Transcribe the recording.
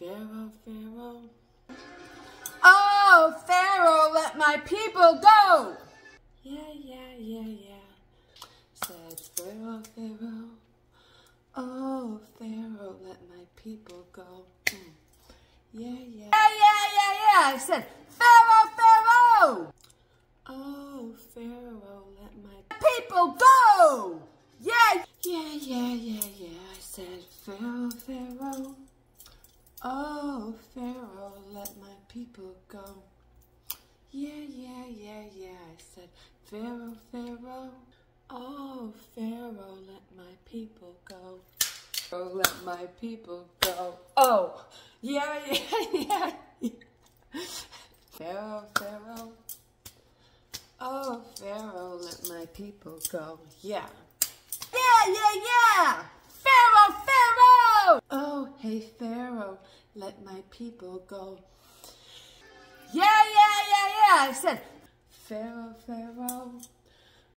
Pharaoh, Pharaoh. Oh, Pharaoh, let my people go. Yeah, yeah, yeah, yeah. Said Pharaoh, Pharaoh. Oh, Pharaoh, let my people go. Mm. Yeah, yeah. Yeah, yeah, yeah, yeah. I said, Pharaoh, Pharaoh. Oh, Pharaoh, let my People go. Yeah. Yeah, yeah, yeah, yeah. Oh, Pharaoh, let my people go. Yeah, yeah, yeah, yeah. I said, Pharaoh, Pharaoh. Oh, Pharaoh, let my people go. Oh, let my people go. Oh, yeah, yeah, yeah. Pharaoh, Pharaoh. Oh, Pharaoh, let my people go. Yeah. Yeah, yeah, yeah. Pharaoh. Oh, Pharaoh, let my people go. Yeah, yeah, yeah, yeah. I said, Pharaoh, Pharaoh.